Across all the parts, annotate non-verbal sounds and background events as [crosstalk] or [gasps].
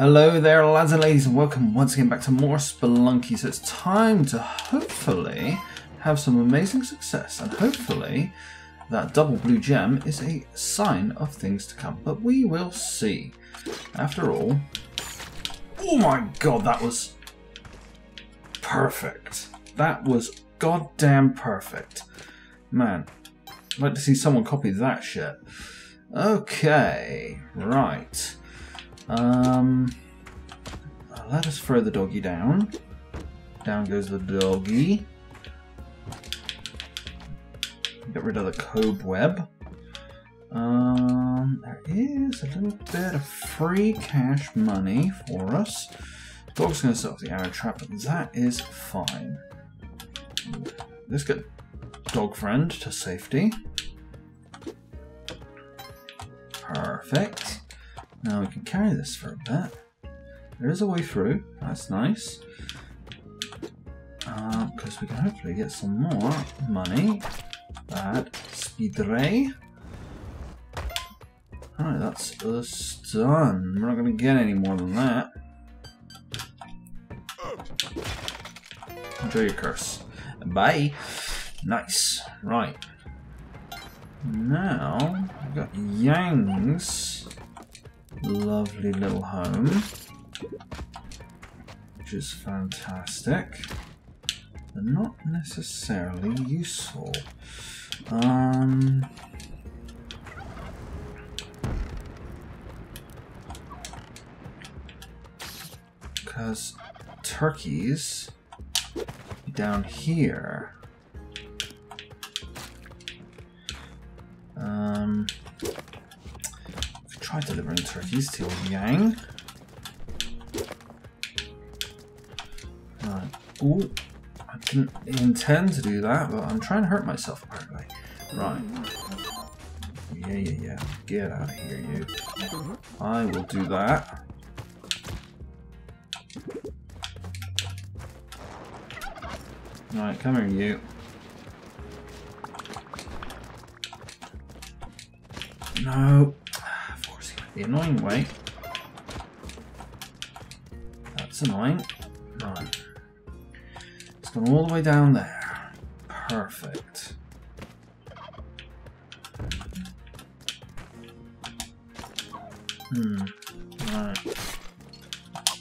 Hello there, lads and ladies, and welcome once again back to more Spelunky. So it's time to hopefully have some amazing success, and hopefully that double blue gem is a sign of things to come. But we will see. After all, oh my god, that was perfect. That was goddamn perfect. Man, I'd like to see someone copy that shit. Okay, right. Um, let us throw the doggy down. Down goes the doggy. Get rid of the cobweb. Um, there is a little bit of free cash money for us. Dog's going to set off the arrow trap, but that is fine. Let's get dog friend to safety. Perfect. Now we can carry this for a bit. There is a way through, that's nice. Because uh, we can hopefully get some more money. Bad. Speed ray. Alright, that's us done. We're not going to get any more than that. Enjoy your curse. Bye. Nice. Right. Now, we've got Yang's lovely little home, which is fantastic, but not necessarily useful. Um, because turkeys down here. Um, try delivering turkeys to Yang. Right. Ooh, I didn't intend to do that, but I'm trying to hurt myself apparently. Right. Yeah, yeah, yeah. Get out of here, you. I will do that. Right, come here, you. No the annoying way. That's annoying. Right. It's gone all the way down there. Perfect. Hmm. Right.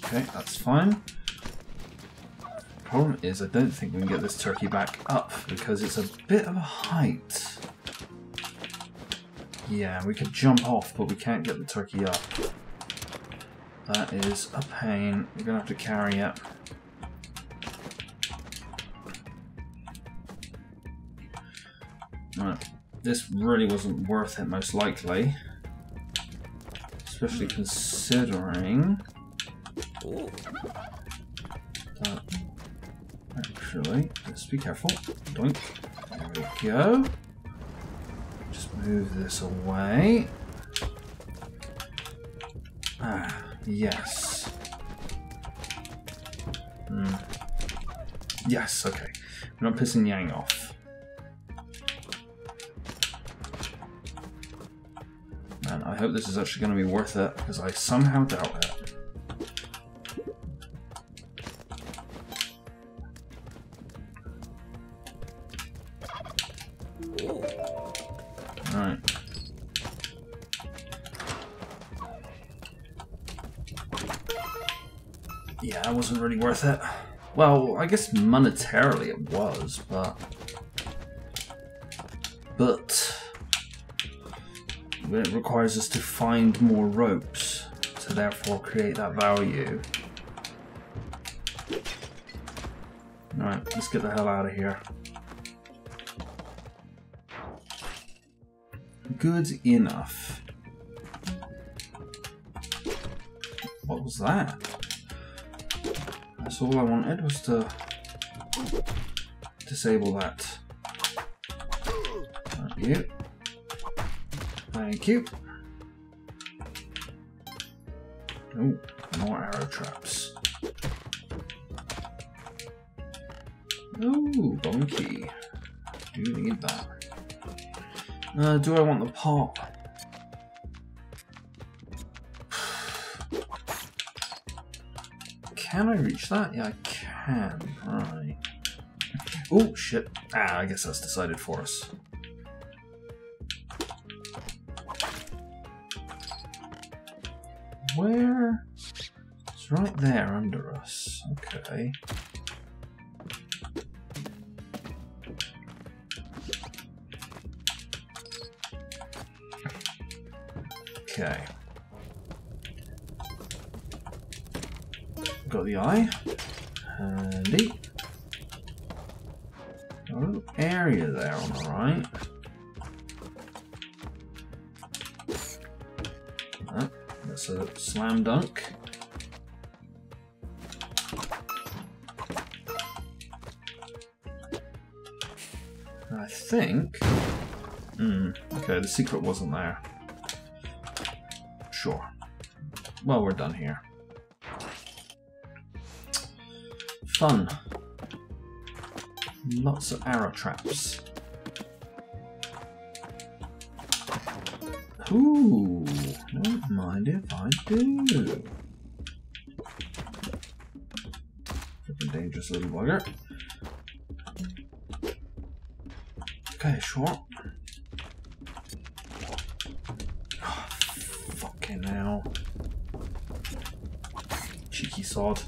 Okay, that's fine. Problem is, I don't think we can get this turkey back up because it's a bit of a height. Yeah, we could jump off, but we can't get the turkey up. That is a pain. We're going to have to carry it. Right. This really wasn't worth it, most likely. Especially considering... Actually, let's be careful. Doink. There we go move this away. Ah, yes. Hmm. Yes, okay. We're not pissing Yang off. Man, I hope this is actually going to be worth it, because I somehow doubt it. Worth it. Well, I guess monetarily it was, but... But... It requires us to find more ropes to therefore create that value. Alright, let's get the hell out of here. Good enough. What was that? That's all I wanted was to disable that. Thank you. Thank you. Oh, more arrow traps. Oh, donkey. Do need that. Uh, do I want the pot? Can I reach that? Yeah, I can. Right. Oh, shit. Ah, I guess that's decided for us. Where? It's right there under us. Okay. Eye. Handy. A little area there on the right. Oh, that's a slam dunk. I think... Hmm, okay, the secret wasn't there. Sure. Well, we're done here. Fun. Lots of arrow traps. Ooh, don't mind if I do. Dangerous little bugger. Okay, sure. Ah, fucking hell. Cheeky sod.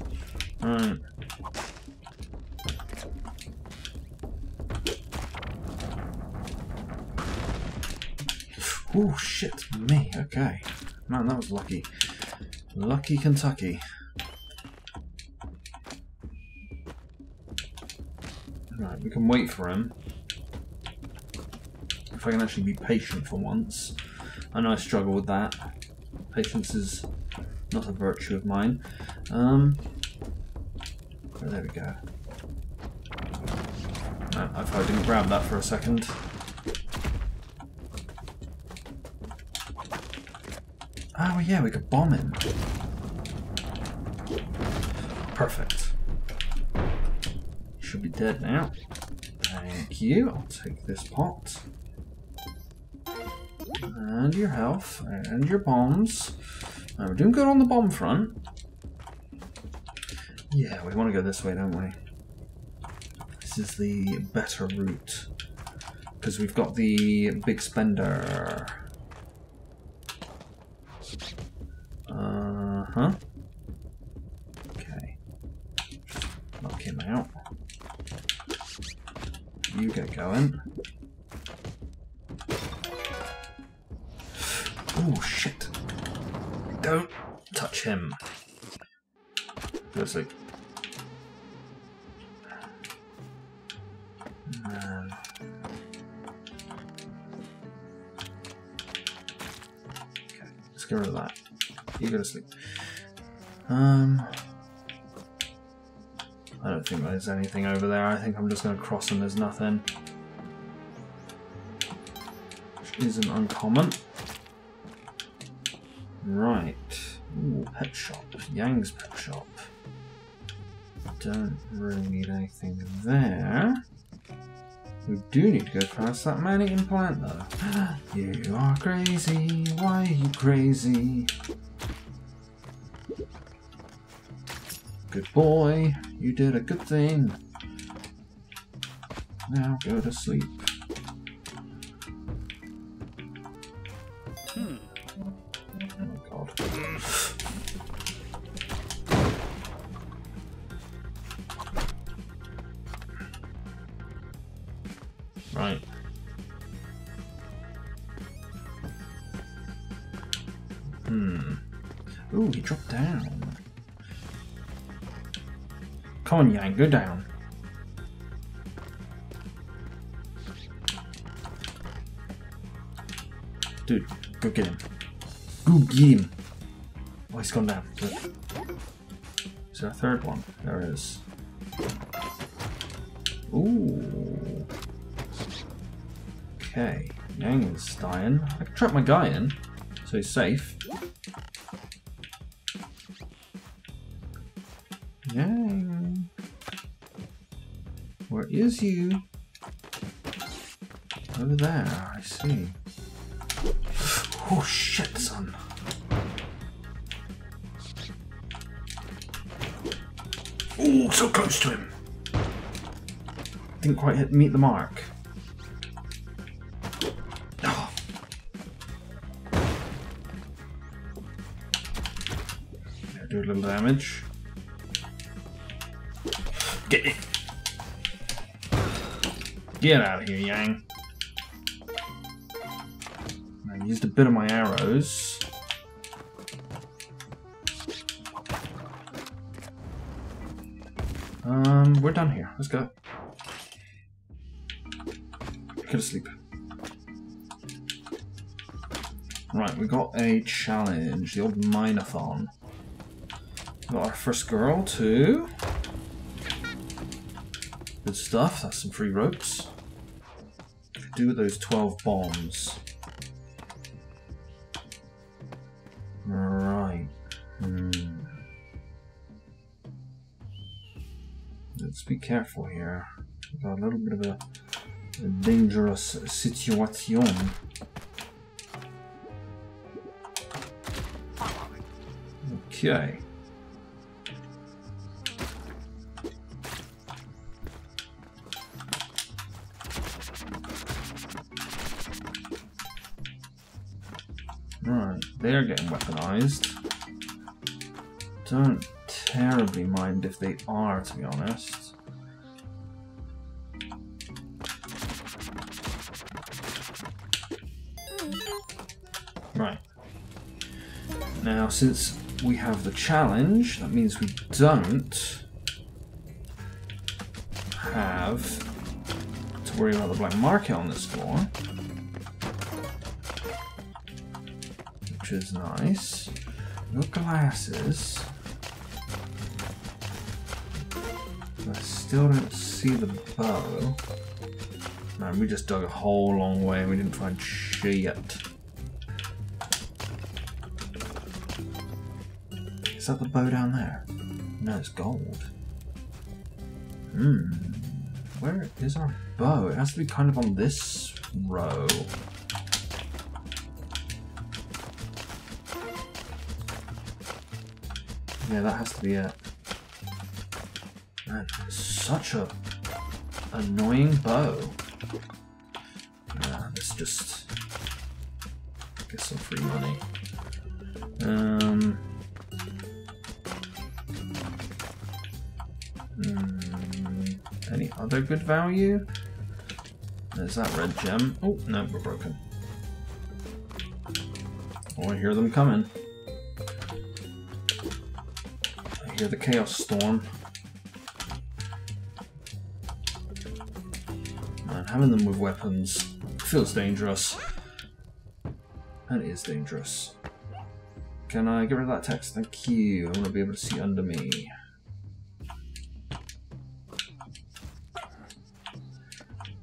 Right. Oh shit, me, okay. Man, that was lucky. Lucky Kentucky. Right, we can wait for him. If I can actually be patient for once. I know I struggle with that. Patience is not a virtue of mine. Um, there we go. No, I didn't grab that for a second. Oh yeah, we could bomb him. Perfect. Should be dead now. Thank you. I'll take this pot. And your health. And your bombs. Now, we're doing good on the bomb front. Yeah, we want to go this way, don't we? This is the better route. Because we've got the big spender. Uh-huh. Okay. Knock him out. You get going. Oh, shit. Don't touch him. Let's get rid of that. You go to sleep. Um, I don't think there's anything over there. I think I'm just going to cross and there's nothing. Which isn't uncommon. Right. Ooh, pet shop. Yang's pet shop. Don't really need anything there. We do need to go past that man-eating plant though. [gasps] you are crazy, why are you crazy? Good boy, you did a good thing. Now go to sleep. Yang, go down. Dude, go get him. Go get him. Oh, he's gone down. Good. Is there a third one? There is. Ooh. Okay. Yang is dying. I can trap my guy in, so he's safe. Yang. Where is you? Over there, I see. Oh shit, son. Oh, so close to him. Didn't quite hit meet the mark. Oh. do a little damage. Get it. Get out of here, Yang. I used a bit of my arrows. Um, we're done here. Let's go. Go to sleep. Right, we got a challenge. The old Minathon. Got our first girl, too. Good stuff. That's some free ropes. Do those 12 bombs. Right. Hmm. Let's be careful here. We've got a little bit of a, a dangerous situation. Okay. They're getting weaponized. Don't terribly mind if they are, to be honest. Right. Now, since we have the challenge, that means we don't have to worry about the black market on this floor. Is nice. No glasses. I still don't see the bow. Man, we just dug a whole long way and we didn't find shit. Is that the bow down there? No, it's gold. Hmm. Where is our bow? It has to be kind of on this row. Yeah, that has to be it. Man, such a annoying bow. Let's just get some free money. Um. hmm, any other good value? There's that red gem. Oh, no, we're broken. Oh, I hear them coming. Hear the Chaos Storm. Man, having them with weapons feels dangerous. And it is dangerous. Can I get rid of that text? Thank you. I want to be able to see under me.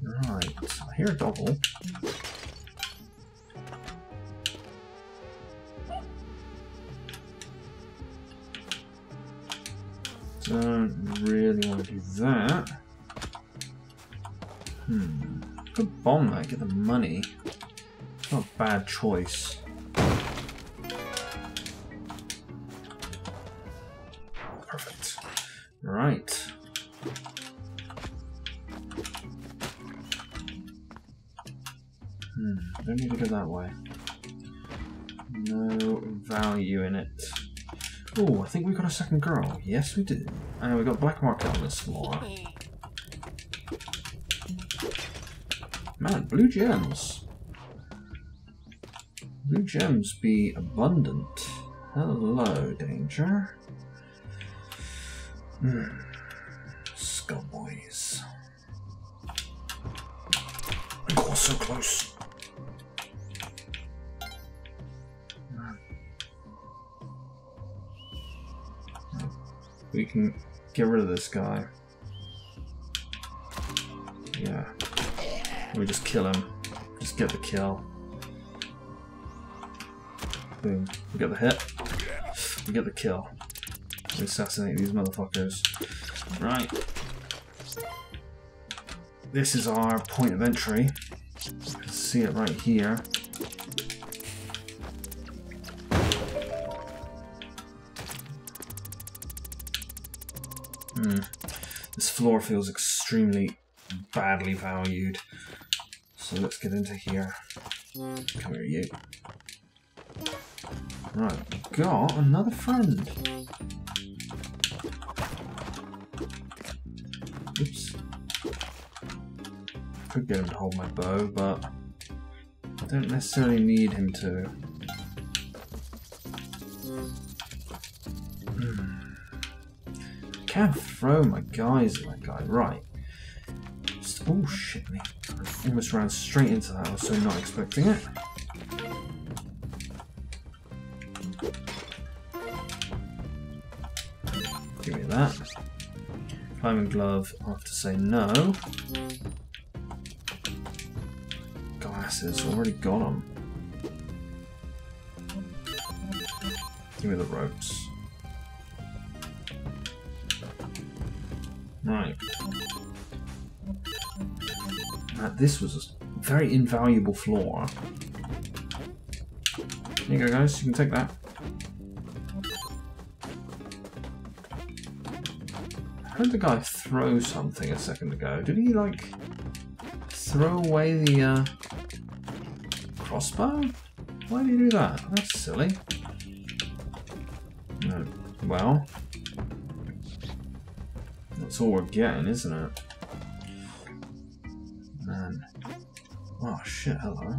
Right, I hear a double. Get the money. It's Not a bad choice. Perfect. Right. Hmm, don't need to go that way. No value in it. Oh, I think we got a second girl. Yes, we do. And we got black market on this floor. Man, blue gems. Blue gems be abundant. Hello, danger. Hmm. Skullboys. Oh, so close. We can get rid of this guy. Yeah. We just kill him. Just get the kill. Boom. We get the hit. We get the kill. We assassinate these motherfuckers. Right. This is our point of entry. See it right here. Hmm. This floor feels extremely badly valued. So let's get into here. Come here, you. Right, got another friend. Oops. Could get him to hold my bow, but I don't necessarily need him to. Hmm. Can't throw my guys that guy. Right. Just, oh shit me. Almost ran straight into that. I was so not expecting it. Give me that. Climbing glove, i have to say no. Glasses, already got them. Give me the ropes. Right. This was a very invaluable floor. There you go, guys. You can take that. I heard the guy throw something a second ago. Did he, like, throw away the uh, crossbow? Why did he do that? That's silly. No. Well, that's all we're getting, isn't it? Hello.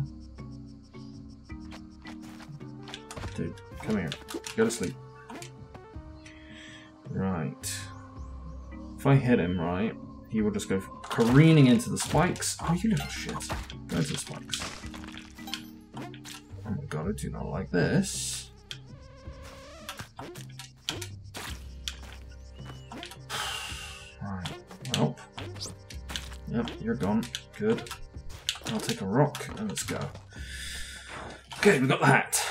Dude, come here. Go to sleep. Right. If I hit him right, he will just go careening into the spikes. Oh, you little shit. Go into the spikes. Oh my god, I do not like this. [sighs] Right, well. Yep, you're gone. Good. I'll take a rock and let's go. Okay, we got the hat.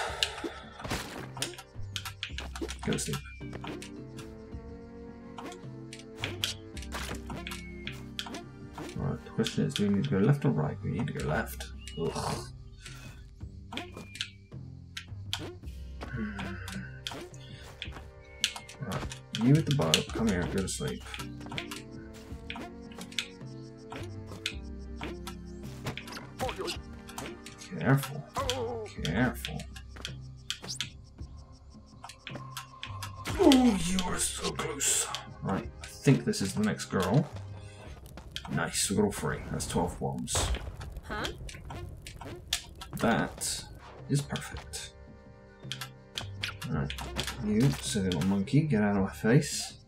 Go to sleep. question is, do we need to go left or right? We need to go left. Ugh. Hmm. Right, you with the bow, come here, go to sleep. Careful. Careful. Oh, you are so close. Right, I think this is the next girl. Nice, we got all three. That's 12 bombs. Huh? That is perfect. Alright, you silly little monkey, get out of my face.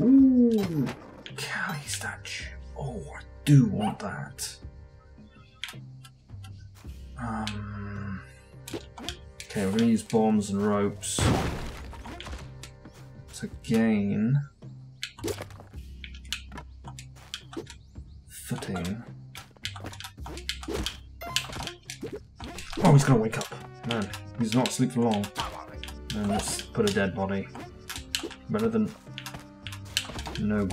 Ooh, Kali statue. Oh, I do want that. Um, okay, we're going to use bombs and ropes to gain Footing. Oh, he's gonna wake up. Man, he's not asleep for long. And let's put a dead body. Better than no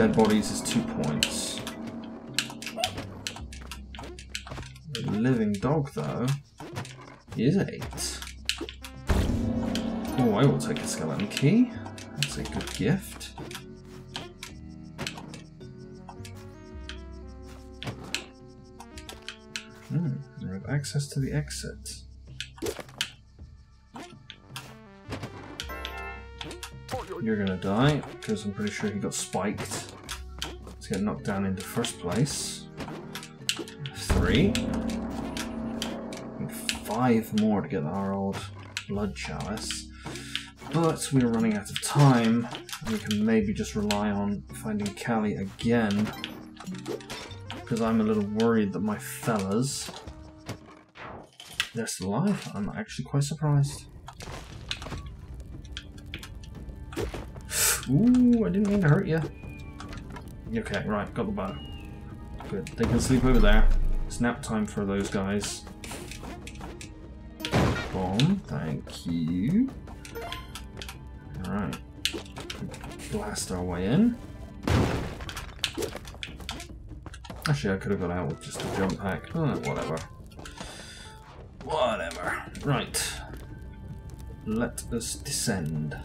dead bodies is two points. Living dog, though, is eight. Oh, I will take a skeleton key. That's a good gift. Hmm, we have access to the exit. You're gonna die, because I'm pretty sure he got spiked. Let's get knocked down in the first place. Three. Five more to get our old blood chalice. But we're running out of time. We can maybe just rely on finding Kali again. Because I'm a little worried that my fellas... They're still alive. I'm actually quite surprised. Ooh, I didn't mean to hurt you. Okay, right, got the bow. Good. They can sleep over there. It's nap time for those guys. Bomb, thank you. Alright. Blast our way in. Actually, I could have got out with just a jump pack. Oh, whatever. Whatever. Right. Let us descend.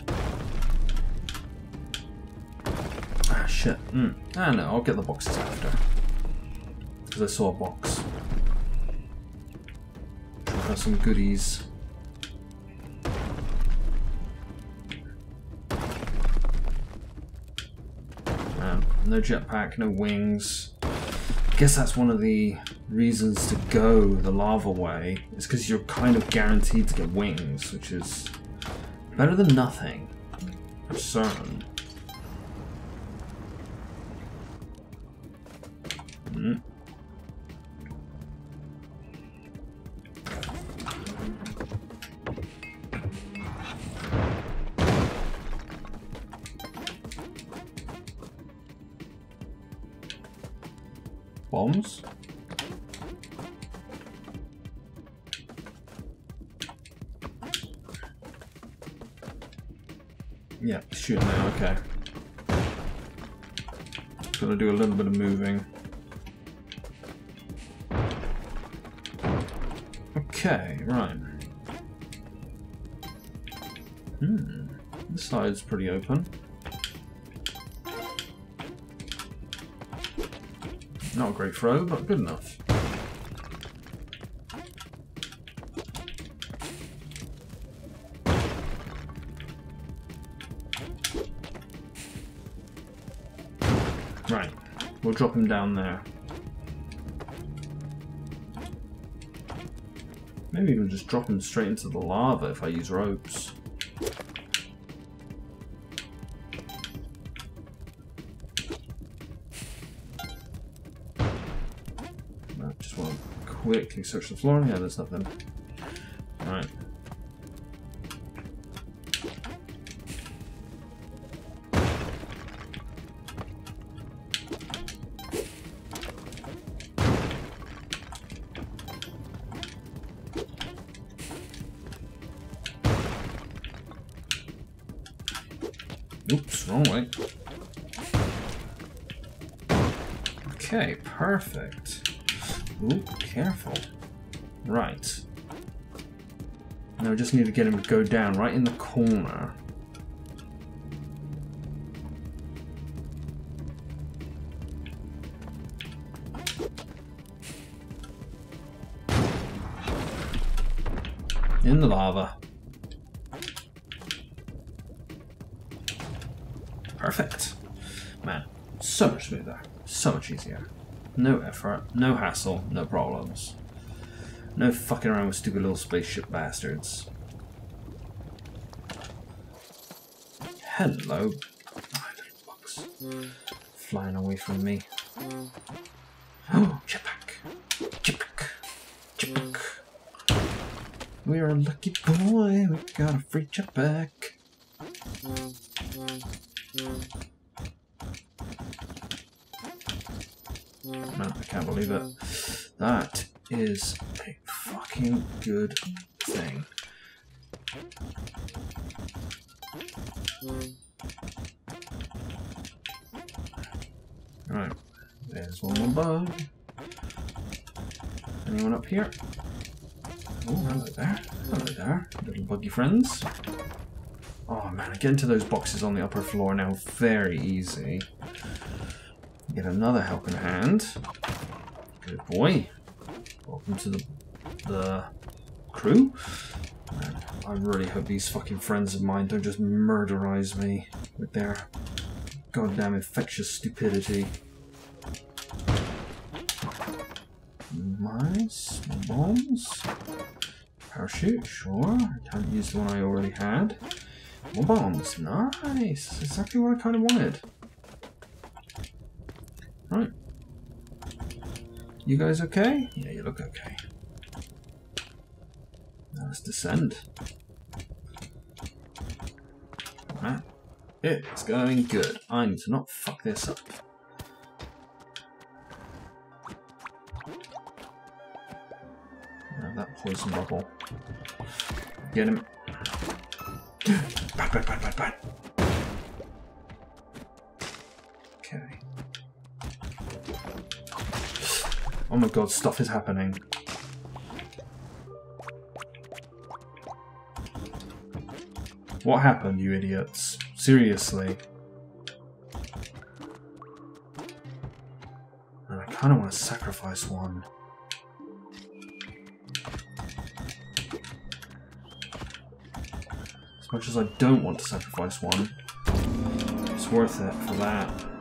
Shit. Mm. Ah, no, I'll get the boxes after. Because I saw a box. Have some goodies. Um, no jetpack, no wings. I guess that's one of the reasons to go the lava way. Is because you're kind of guaranteed to get wings, which is better than nothing. For certain. Bombs? Yeah, shooting now, okay. Gotta do a little bit of moving. Okay, right. Hmm, this side's pretty open. Not a great throw, but good enough. Right, we'll drop him down there. Maybe even just drop him straight into the lava if I use ropes. I just want to quickly search the floor. Yeah, there's nothing. Alright. Oops, wrong way. Okay, perfect. Ooh, careful. Right. Now we just need to get him to go down right in the corner. In the lava. Perfect. Man, so much smoother. So much easier. No effort, no hassle, no problems. No fucking around with stupid little spaceship bastards. Hello. Flying away from me. Oh, [gasps] jetpack. Jetpack. Jetpack. We're a lucky boy. We got a free jetpack. Man, I can't believe it. That is a fucking good thing. Right, there's one more bug. Anyone up here? Oh, hello there. Hello there, little buggy friends. Oh man, I get into those boxes on the upper floor now very easy. Get another helping hand. Good boy. Welcome to the the crew. Man, I really hope these fucking friends of mine don't just murderize me with their goddamn infectious stupidity. Nice. Bombs. Parachute, sure. I can't use the one I already had. More bombs. Nice. Exactly what I kind of wanted. Right. You guys okay? Yeah, you look okay. Now let's descend. It's going good. I need to not fuck this up. Uh, that poison bubble. Get him. bad, bad, bad, bad, bad. Oh my god, stuff is happening. What happened, you idiots? Seriously. And I kind of want to sacrifice one. As much as I don't want to sacrifice one, it's worth it for that.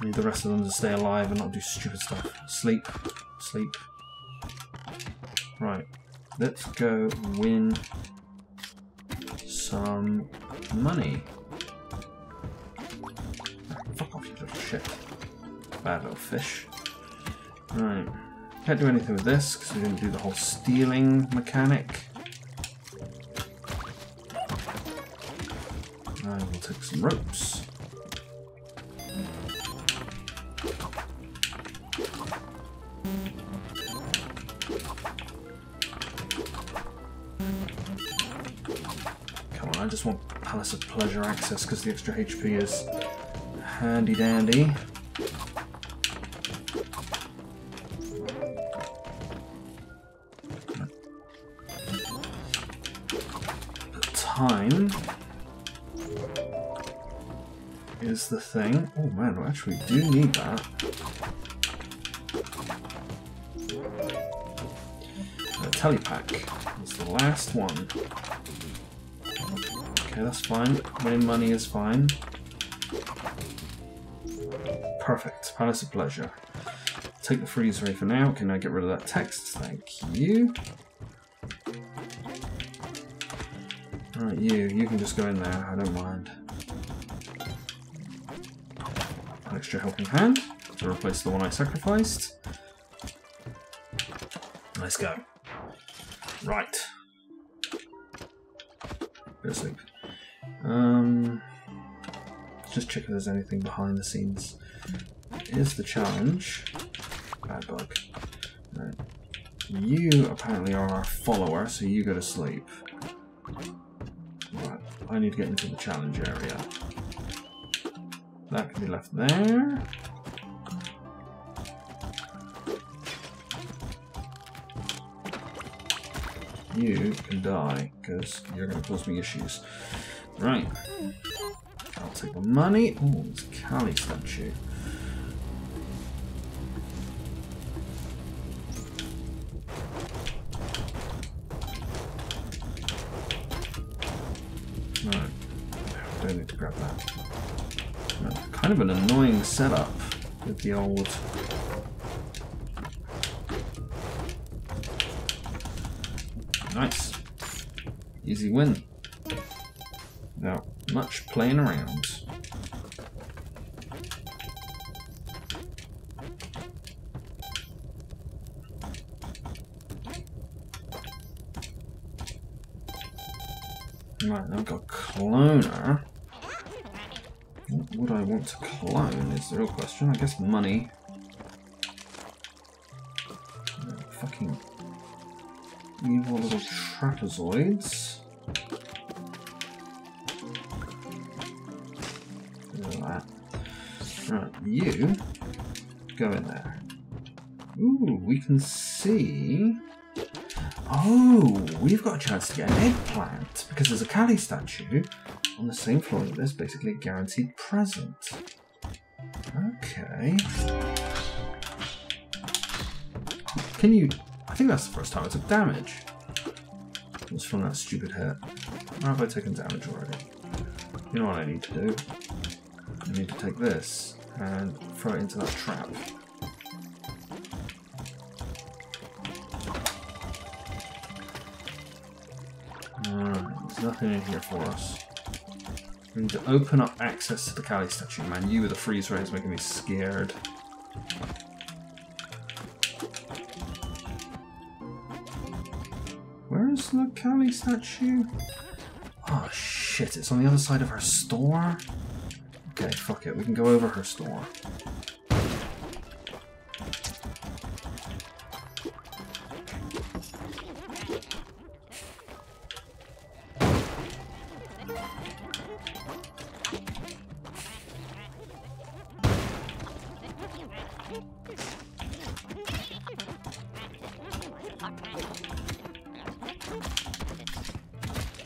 I need the rest of them to stay alive and not do stupid stuff. Sleep. Sleep. Right. Let's go win some money. Fuck off, you little shit. Bad little fish. Right. Can't do anything with this because we didn't do the whole stealing mechanic. I will take some ropes. Palace of Pleasure access because the extra HP is handy dandy. time is the thing. Oh man, we actually do need that. The telepack is the last one. Okay, that's fine. Winning money is fine. Perfect. Palace of Pleasure. Take the freeze ray for now. Can I get rid of that text? Thank you. Alright, you. You can just go in there. I don't mind. An extra helping hand to replace the one I sacrificed. Let's go. Right. Go sleep. Um, just check if there's anything behind the scenes. Is the challenge. Bad bug. You apparently are our follower, so you go to sleep. Right, I need to get into the challenge area. That can be left there. You can die, because you're going to cause me issues. Right. I'll take the money. Oh, it's a Kali statue. No, don't need to grab that. No, kind of an annoying setup with the old Nice. Easy win. Much playing around. Right, now I've got cloner. What would I want to clone is the real question. I guess money. Fucking evil little trapezoids. Go in there. Ooh, we can see. Oh, we've got a chance to get an eggplant because there's a Kali statue on the same floor that there's basically a guaranteed present. Okay. Can you I think that's the first time I took damage. It was from that stupid hit. Or have I taken damage already? You know what I need to do? I need to take this and throw it into that trap. There's nothing in here for us. We need to open up access to the Kali statue. Man, you with the freeze ray is making me scared. Where's the Kali statue? Oh shit, it's on the other side of her store? Okay, fuck it. We can go over her store.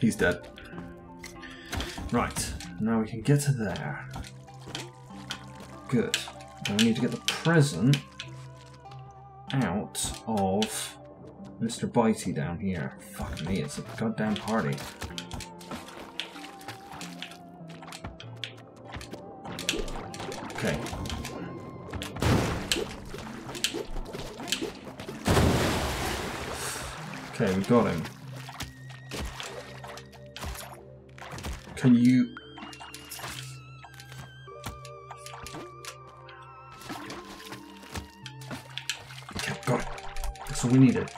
He's dead. Right, now we can get to there. Good. Now we need to get the present out of Mr. Bitey down here. Fuck me, it's a goddamn party. Okay. Okay, we got him. Can you... All we needed.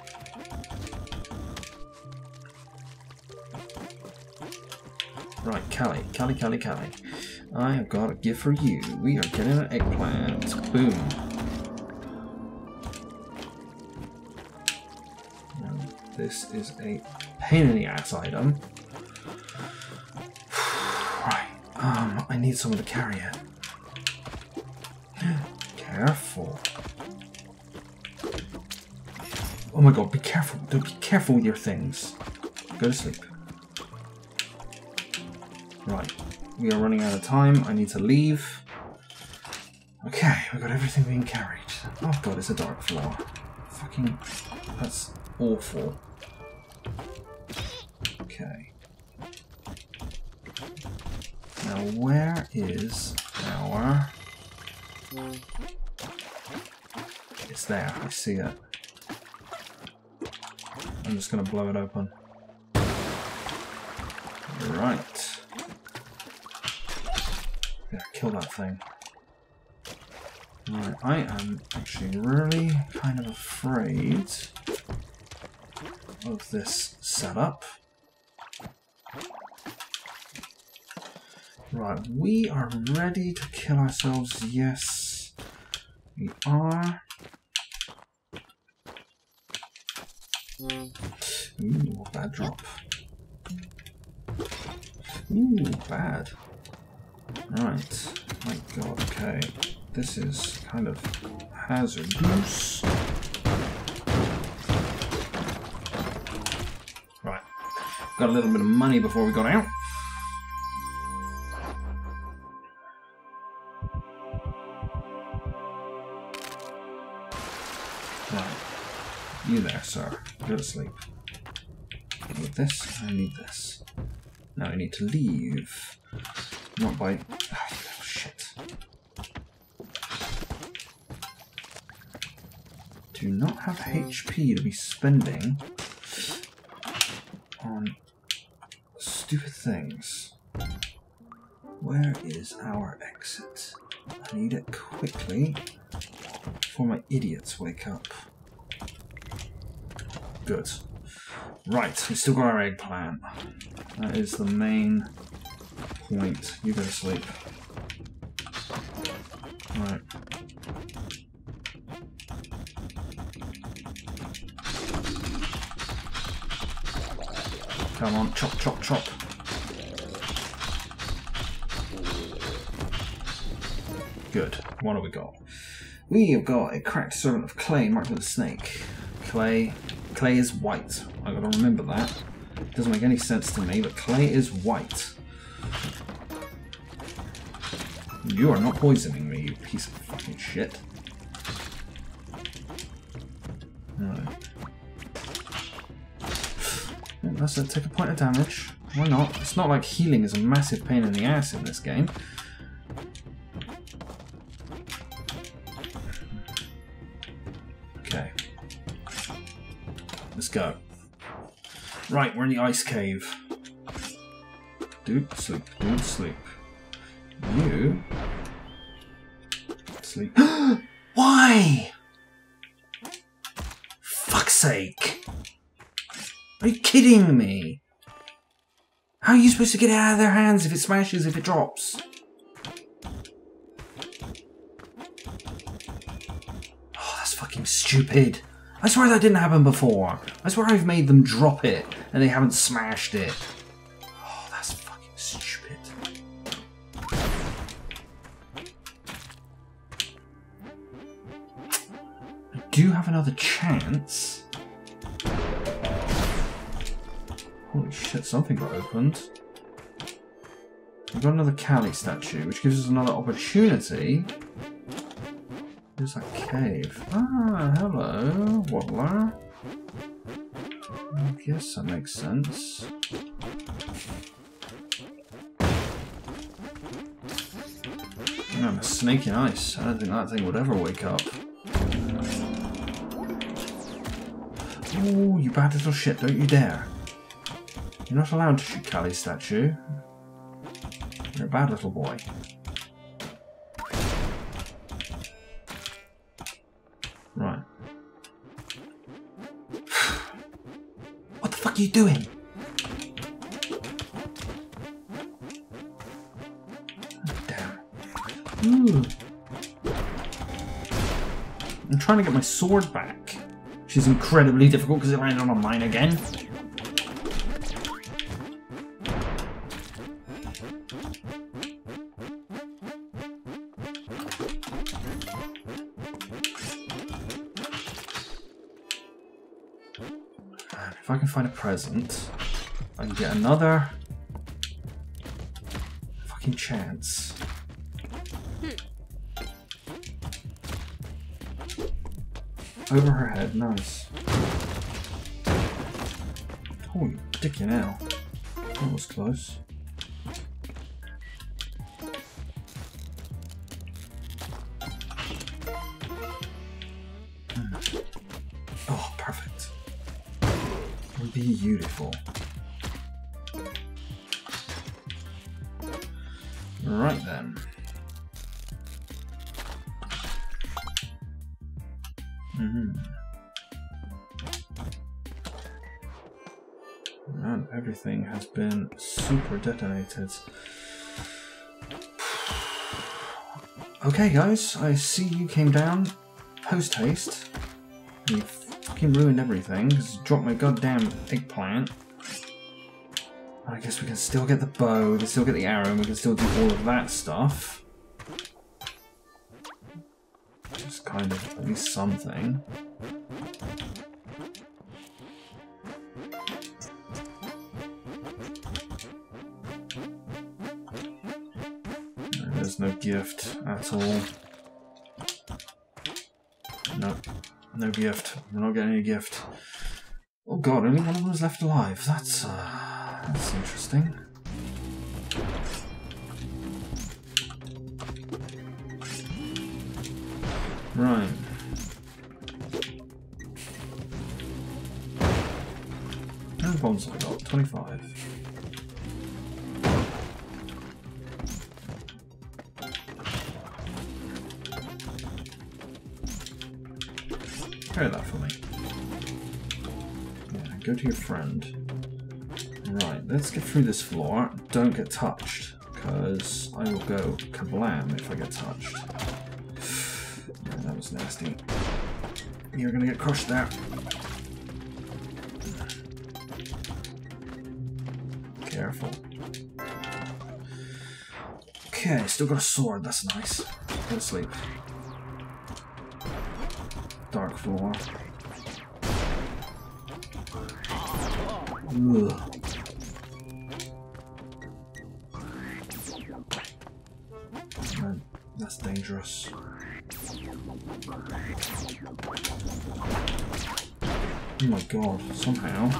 Right, Kali, Kali, Kali, Kali. I have got a gift for you. We are getting an eggplant. Boom. Now, this is a pain in the ass item. [sighs] right. Um, I need someone to carry it. Oh my god, be careful. Don't be careful with your things. Go to sleep. Right. We are running out of time. I need to leave. Okay, we got everything being carried. Oh god, it's a dark floor. Fucking... That's awful. Okay. Now where is our... Mm. It's there, I see it. I'm just gonna blow it open. Right. Yeah, kill that thing. Right, I am actually really kind of afraid of this setup. Right, we are ready to kill ourselves. Yes, we are. Bad drop. Ooh, bad. Right. My god, okay. This is kind of hazardous. Right. Got a little bit of money before we got out. Right. You there, sir. Go to sleep. Need this, I need this. Now I need to leave. Not by... Oh, shit. Do not have HP to be spending on stupid things. Where is our exit? I need it quickly before my idiots wake up. Good. Right, we still got our eggplant. That is the main point. You go to sleep. Right. Come on, chop, chop, chop. Good. What have we got? We have got a cracked servant of clay marked with a snake. Clay. Clay is white. I gotta remember that. It doesn't make any sense to me, but clay is white. You are not poisoning me, you piece of fucking shit. Let's [sighs] uh, take a point of damage. Why not? It's not like healing is a massive pain in the ass in this game. We're in the ice cave. Dude, sleep. Dude, sleep. You... Sleep. [gasps] Why? Fuck's sake. Are you kidding me? How are you supposed to get it out of their hands if it smashes, if it drops? Oh, that's fucking stupid. I swear that didn't happen before. I swear I've made them drop it and they haven't smashed it. Oh, that's fucking stupid. do you have another chance. Holy shit, something got opened. We've got another Kali statue, which gives us another opportunity. There's that cave. Ah, hello, Waddler. Guess that makes sense. Snake in ice. I don't think that thing would ever wake up. Oh, you bad little shit, don't you dare. You're not allowed to shoot Kali's statue. You're a bad little boy. Fuck are you doing? Ooh. Hmm. I'm trying to get my sword back. Which is incredibly difficult because it landed on a mine again. Find a present, I can get another fucking chance. Over her head, nice. Holy dick you now. That was close. Detonated. Okay guys, I see you came down post haste. You fucking ruined everything because dropped my goddamn eggplant. I guess we can still get the bow, we can still get the arrow, and we can still do all of that stuff. Just kind of at least something. Gift at all. Nope. No gift. We're not getting a gift. Oh god, only one of them is left alive. That's, uh, that's interesting. Right. How many bombs have I got? 25. Go to your friend. Right, let's get through this floor. Don't get touched, because I will go kablam if I get touched. That was nasty. You're gonna get crushed there. Careful. Okay, still got a sword, that's nice. Go to sleep dark floor. Ugh. that's dangerous. Oh my god, somehow.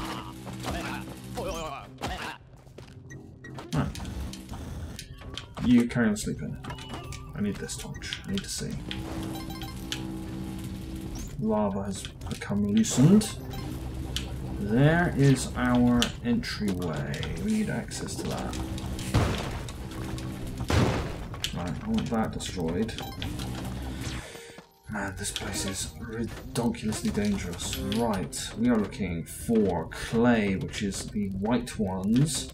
Right. You carry on sleeping. I need this torch. I need to see lava has become loosened. There is our entryway. We need access to that. Right, I want that destroyed. Man, this place is ridiculously dangerous. Right, we are looking for clay, which is the white ones.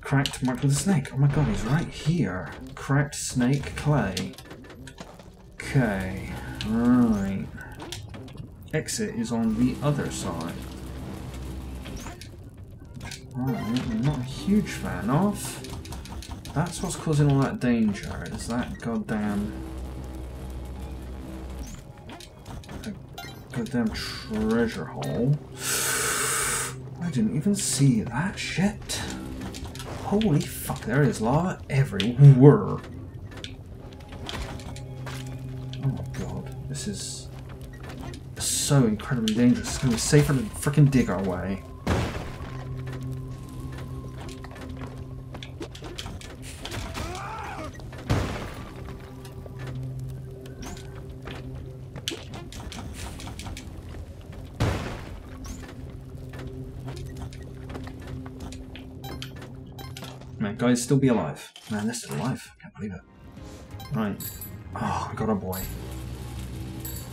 Cracked marked with a snake. Oh my god, he's right here. Cracked snake clay. Okay, right exit is on the other side. I'm not a huge fan of. That's what's causing all that danger, is that goddamn... for the damn treasure hole. I didn't even see that shit. Holy fuck, there is lava everywhere. Oh my god, this is so incredibly dangerous. It's gonna be safer to freaking dig our way. Guys, still be alive. Man, they're still alive. I Can't believe it. Right. Oh, I got a boy.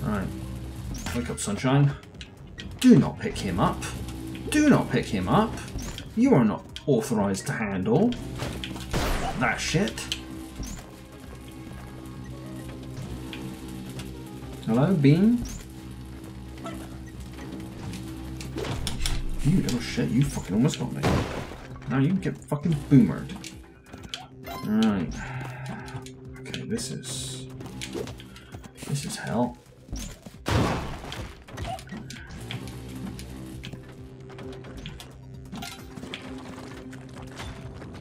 Alright. Wake up, sunshine. Do not pick him up. Do not pick him up. You are not authorized to handle that shit. Hello, Bean? You little shit, you fucking almost got me. Now you get fucking boomered. Right. Okay, this is... This is hell.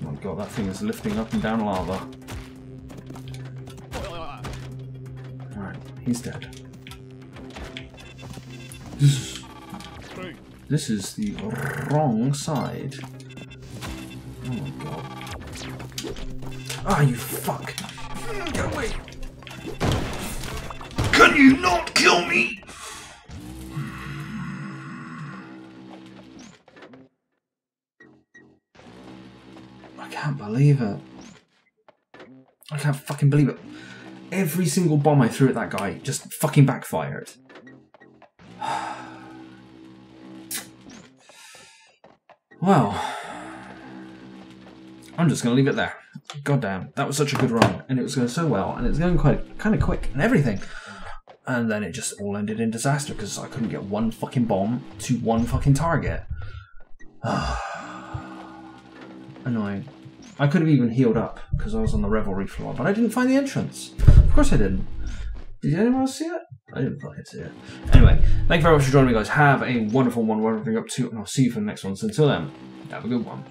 Oh my god, that thing is lifting up and down lava. Alright, he's dead. This is, this is the wrong side. Oh my god. Ah, you fuck! Get away! Can you not kill me? I can't believe it. I can't fucking believe it. Every single bomb I threw at that guy just fucking backfired. [sighs] Well, I'm just going to leave it there. God damn, that was such a good run, and it was going so well, and it was going quite kind of quick and everything. And then it just all ended in disaster because I couldn't get one fucking bomb to one fucking target. [sighs] Annoying. I could have even healed up because I was on the revelry floor, but I didn't find the entrance. Of course I didn't. Did anyone else see it? I didn't fucking see it. Anyway, thank you very much for joining me, guys. Have a wonderful one, whatever you're up to, and I'll see you for the next one. So until then, have a good one.